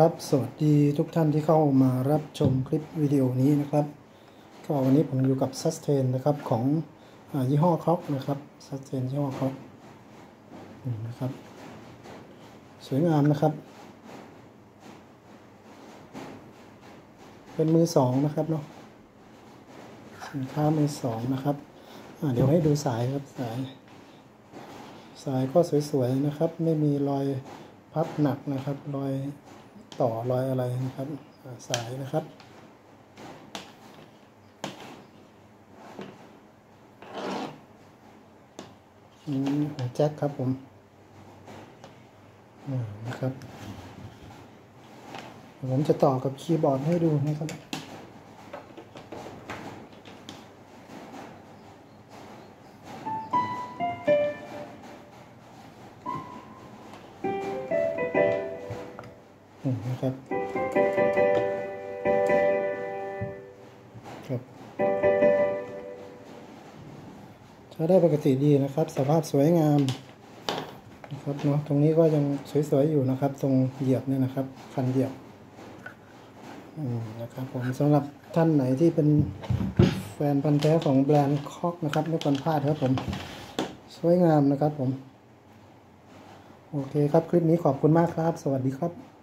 ครับสวัสดีทุกท่านที่เข้ามารับชมคลิปวิดีโอนี้นะครับก็วันนี้ผมอยู่กับ Sustain นะครับของอยี่ห้อครอกนะครับ Sustain ยี่ห้อครอกนะครับ สวยงามนะครับ เป็นมือสองนะครับเนาะสินค้ามือสองนะครับเดี๋ยวให้ดูสายครับสาย สายก็สวยๆนะครับ ไม่มีรอยพับหนักนะครับ รอย ต่อรอยอะไรนะครับสายนะครับนี่หัวแจ็คครับผมอ่นะครับ ผมจะต่อกับคีย์บอร์ดให้ดูนะครับ นะครับ ครับใช้ได้ปกติดีนะครับ สภาพสวยงามนะครับเนาะตรงนี้ก็ยังสวยๆอยู่นะครับ ตรงเหยียบเนี่ยนะครับ คันเหยียบอืมนะครับผมสำหรับท่านไหนที่เป็นแฟนพันธุ์แท้ของแบรนด์คอกนะครับไม่ควรพลาดครับผม สวยงามนะครับผม โอเคครับ คลิปนี้ขอบคุณมากครับ สวัสดีครับ